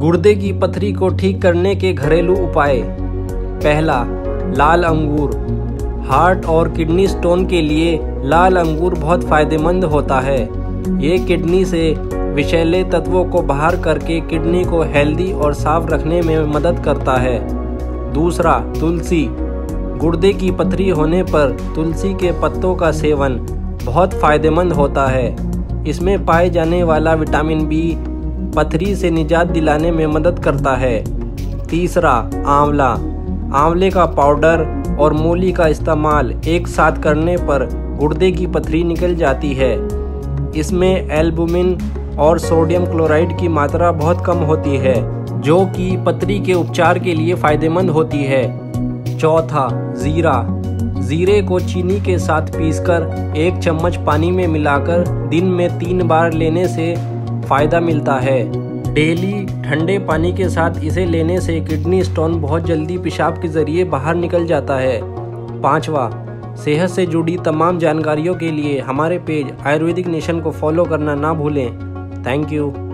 गुर्दे की पथरी को ठीक करने के घरेलू उपाय। पहला, लाल अंगूर। हार्ट और किडनी स्टोन के लिए लाल अंगूर बहुत फ़ायदेमंद होता है। ये किडनी से विषैले तत्वों को बाहर करके किडनी को हेल्दी और साफ़ रखने में मदद करता है। दूसरा, तुलसी। गुर्दे की पथरी होने पर तुलसी के पत्तों का सेवन बहुत फ़ायदेमंद होता है। इसमें पाए जाने वाला विटामिन बी पथरी से निजात दिलाने में मदद करता है। तीसरा, आंवला। आंवले का पाउडर और मूली का इस्तेमाल एक साथ करने पर गुर्दे की पथरी निकल जाती है। इसमें एल्बुमिन और सोडियम क्लोराइड की मात्रा बहुत कम होती है, जो कि पथरी के उपचार के लिए फ़ायदेमंद होती है। चौथा, ज़ीरा। ज़ीरे को चीनी के साथ पीसकर एक चम्मच पानी में मिलाकर दिन में तीन बार लेने से फ़ायदा मिलता है। डेली ठंडे पानी के साथ इसे लेने से किडनी स्टोन बहुत जल्दी पेशाब के ज़रिए बाहर निकल जाता है। पाँचवा, सेहत से जुड़ी तमाम जानकारियों के लिए हमारे पेज आयुर्वेदिक नेशन को फॉलो करना ना भूलें। Thank you.